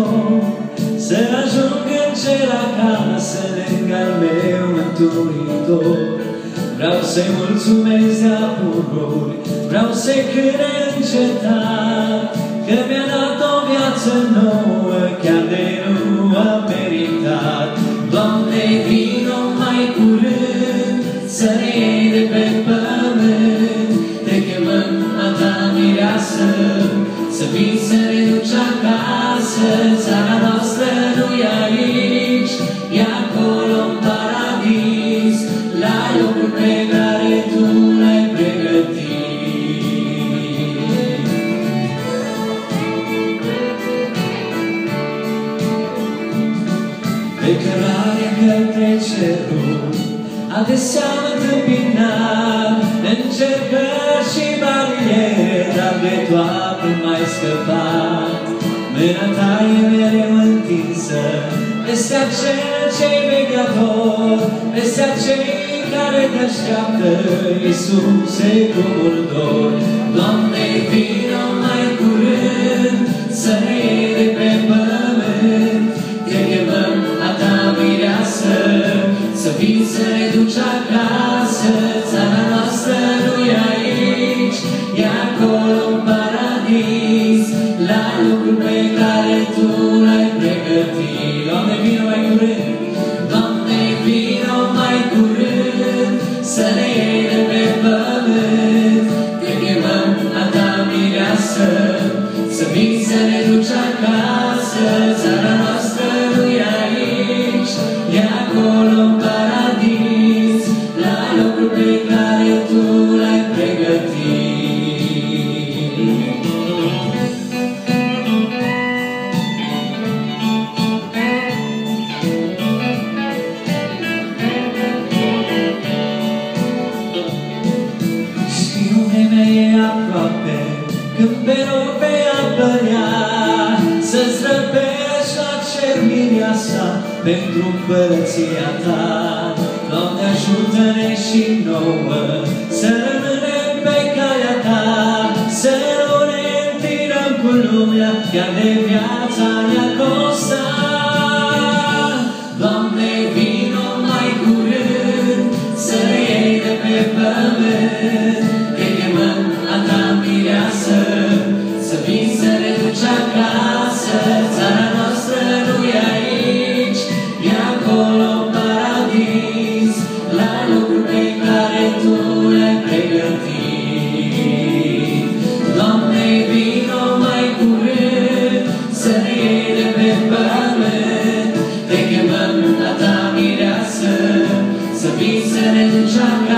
înțelegător Să ajung în cer acasă lângă al meu mântuitor. Vreau să-i mulțumesc de apururi Vreau să-i cânt încetat Că mi-a dat o viață nouă Chiar de nu am meritat. Doamne, vino mai curând Să ne iei de pe pământ. Te chemăm a ta mireasă Să vii să ne duci acasă Pe cărarea către cerul Adesea mă întâmpinat Încercări și bariere Dar de toate mai scăpat. Mâna ta e mereu întinsă Peste acel ce-i vegheator Peste acei care te așteaptă Iisuse cu mult dor Doamne, vino mai vii să ne duci acasă Țara noastră nu e aici E acolo apărea Să-ți răpești la cer mirea sa Pentru împărăția ta. Doamne ajută-ne și nouă Să rămânem pe calea ta Să nu ne întirăm cu lumea Chiar de viața ne-a costat. Doamne, vino mai curând Să ne iei de pe pământ să